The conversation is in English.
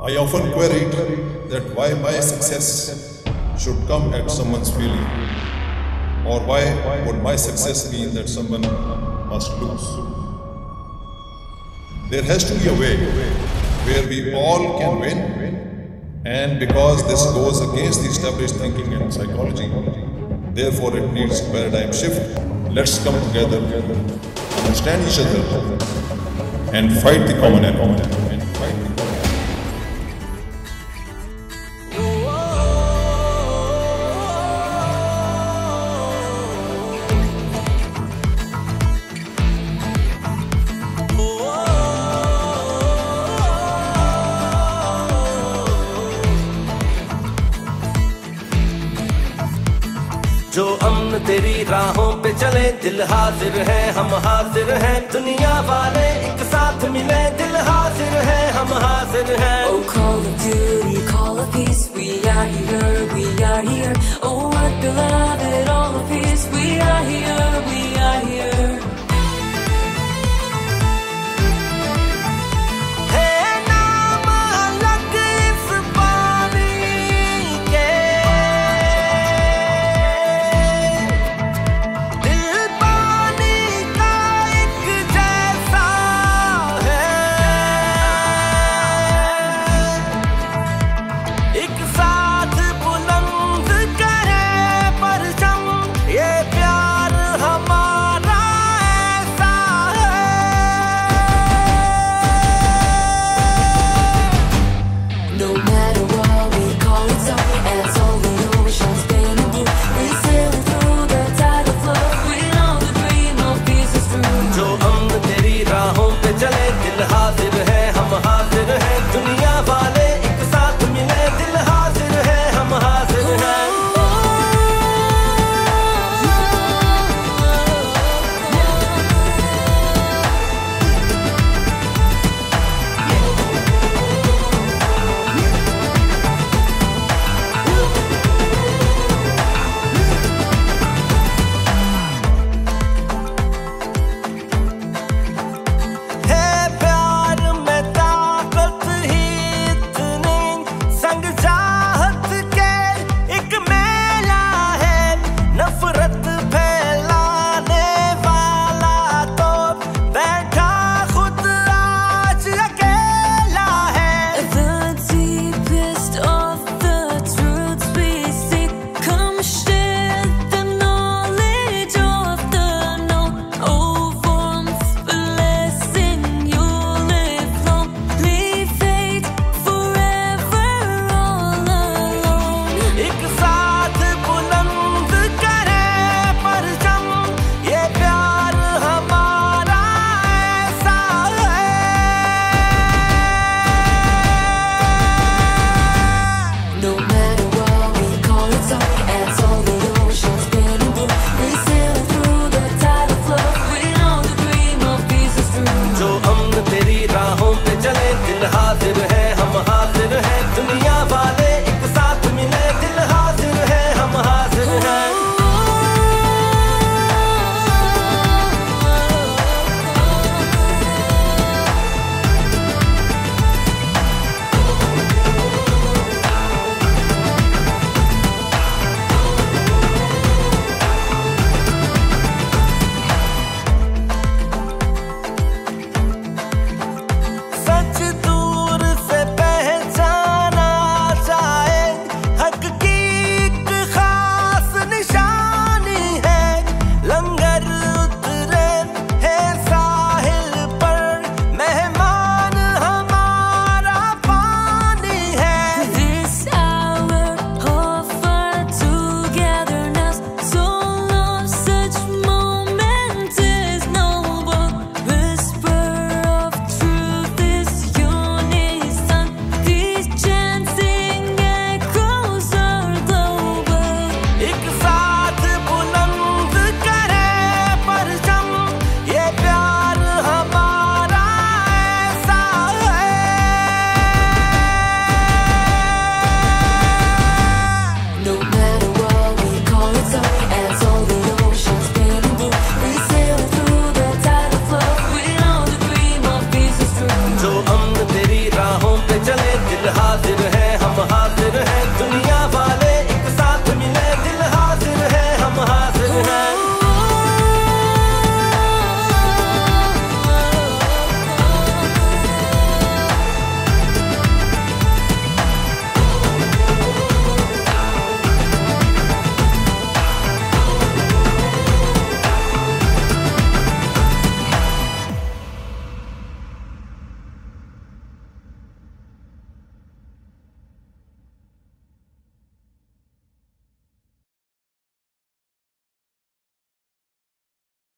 I often queried that why my success should come at someone's feeling, or why would my success mean that someone must lose. There has to be a way where we all can win, and because this goes against the established thinking and psychology, therefore it needs paradigm shift. Let's come together, understand each other, and fight the common enemy. हम तेरी राहों पे चले। दिल हाजिर है हम हाजिर है। दुनिया वाले एक साथ मिले। दिल हाजिर है हम हाजिर है। Oh, call the duty, call the peace, we are here.